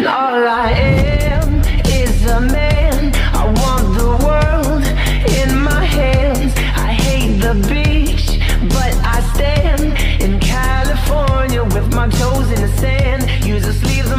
All I am is a man. I want the world in my hands. I hate the beach, but I stand in California with my toes in the sand. Use the sleeves